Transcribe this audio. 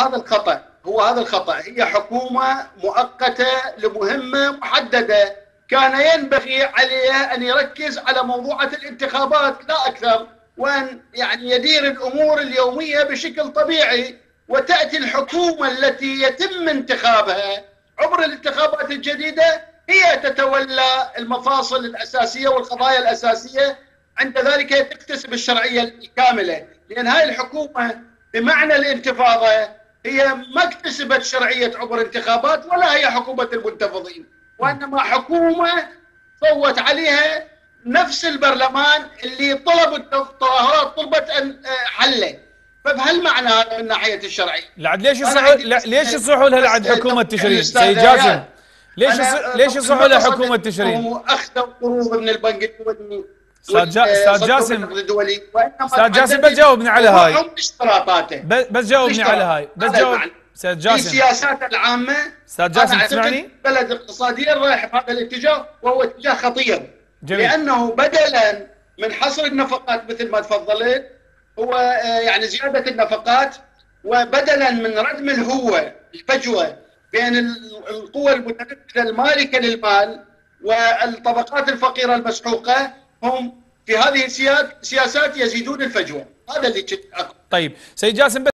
هذا الخطأ هو هذا الخطأ. هي حكومة مؤقتة لمهمة محددة. كان ينبغي عليه أن يركز على موضوعة الانتخابات لا أكثر وأن يعني يدير الأمور اليومية بشكل طبيعي. وتأتي الحكومة التي يتم انتخابها. عبر الانتخابات الجديدة هي تتولى المفاصل الأساسية والقضايا الأساسية. عند ذلك تكتسب الشرعية الكاملة. لأن هاي الحكومة بمعنى الانتفاضة هي ما اكتسبت شرعية عبر انتخابات ولا هي حكومة المنتفضين. وإنما حكومة صوت عليها نفس البرلمان اللي طلب التظاهرات طلبت أن آه، حله. فبهالمعنى هذا من ناحية الشرعية؟ لعد ليش يصحوا ليش يصحوا لها لعد حكومة تشرين سيد جاسم ليش ليش يصحوا لها حكومة تشرين أخذوا قروض من البنك الدولي. أستاذ جاسم أستاذ جاسم بس جاوبني على هاي. بس جاوبني على هاي. بس جاوب أستاذ جاسم. السياسات العامة أستاذ جاسم تسمعني؟ بلد اقتصاديا رايح بهذا الاتجاه وهو اتجاه خطير. جميل. لأنه بدلا من حصر النفقات مثل ما تفضلت هو آه، يعني زيادة النفقات وبدلا من ردم الهوة الفجوة بين القوى المتمثله المالكة للمال والطبقات الفقيرة المسحوقة هم في هذه السياسات يزيدون الفجوة. هذا اللي طيب سيد جاسم